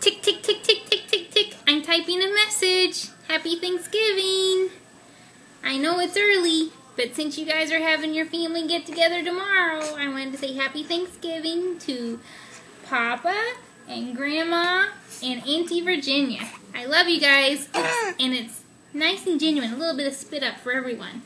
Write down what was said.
Tick, tick, tick, tick, tick, tick, tick. I'm typing a message. Happy Thanksgiving. I know it's early, but since you guys are having your family get together tomorrow, I wanted to say Happy Thanksgiving to Papa and Grandma and Auntie Virginia. I love you guys, and it's nice and genuine. A little bit of spit up for everyone.